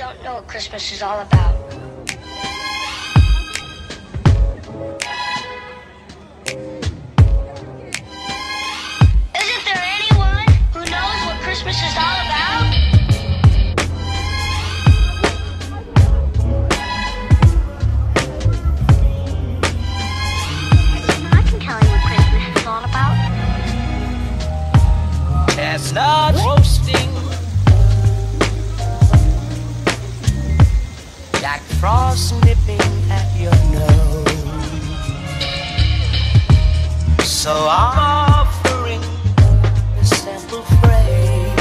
don't know what Christmas is all about. Isn't there anyone who knows what Christmas is all about? I can tell you what Christmas is all about. Chestnut Jack Frost nipping at your nose. So I'm offering a simple phrase.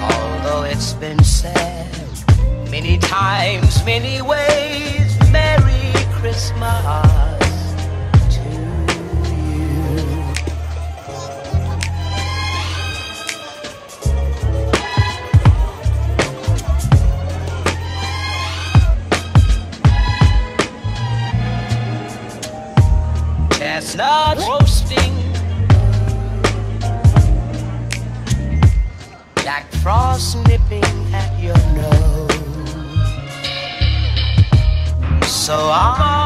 Although it's been said many times, many ways, Merry Christmas Chestnut roasting. Jack Frost nipping at your nose. So I'm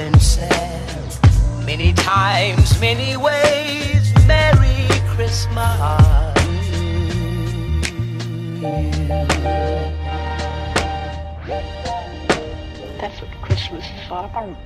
been said many times, many ways, Merry Christmas. That's what Christmas is about.